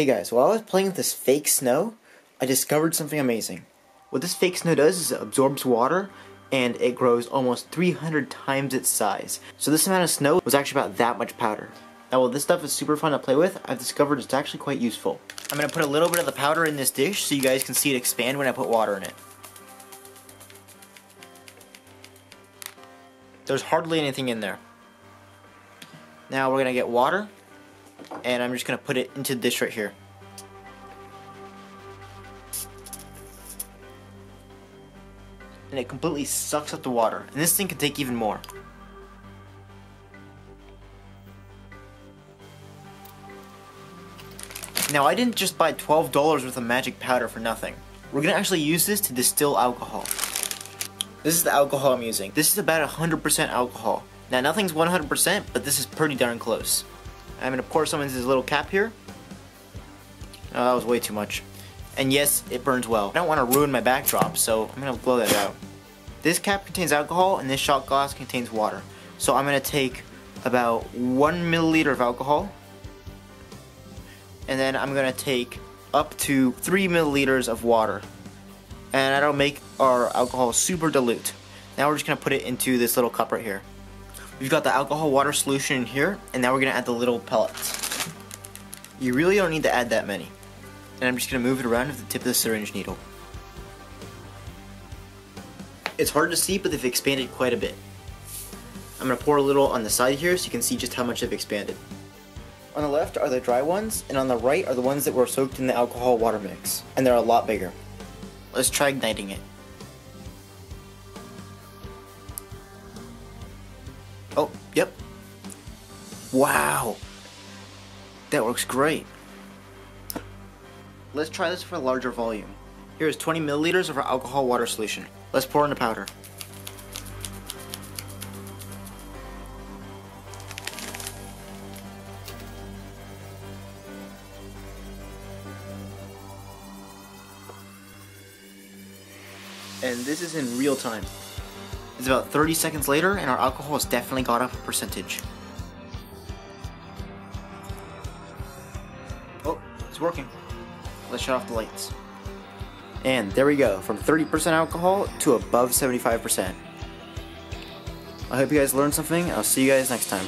Hey guys, while I was playing with this fake snow, I discovered something amazing. What this fake snow does is it absorbs water and it grows almost 300 times its size. So this amount of snow was actually about that much powder. Now while this stuff is super fun to play with, I've discovered it's actually quite useful. I'm going to put a little bit of the powder in this dish so you guys can see it expand when I put water in it. There's hardly anything in there. Now we're going to get water and I'm just to put it into this right here. And it completely sucks up the water. And this thing can take even more. Now I didn't just buy $12 worth of magic powder for nothing. We're gonna actually use this to distill alcohol. This is the alcohol I'm using. This is about 100% alcohol. Now nothing's 100%, but this is pretty darn close. I'm gonna pour some into this little cap here. Oh, that was way too much. And yes, it burns well. I don't want to ruin my backdrop, so I'm gonna blow that out. This cap contains alcohol and this shot glass contains water. So I'm gonna take about one milliliter of alcohol and then I'm gonna take up to three milliliters of water and that'll make our alcohol super dilute. Now we're just gonna put it into this little cup right here. We've got the alcohol water solution in here, and now we're gonna add the little pellets. You really don't need to add that many. And I'm just gonna move it around with the tip of the syringe needle. It's hard to see, but they've expanded quite a bit. I'm gonna pour a little on the side here so you can see just how much they've expanded. On the left are the dry ones, and on the right are the ones that were soaked in the alcohol water mix, and they're a lot bigger. Let's try igniting it. Oh, yep. Wow. That works great. Let's try this for a larger volume. Here is 20 milliliters of our alcohol water solution. Let's pour in the powder. And this is in real time. It's about 30 seconds later and our alcohol has definitely got up a percentage. Oh, it's working. Let's shut off the lights. And there we go, from 30% alcohol to above 75%. I hope you guys learned something. I'll see you guys next time.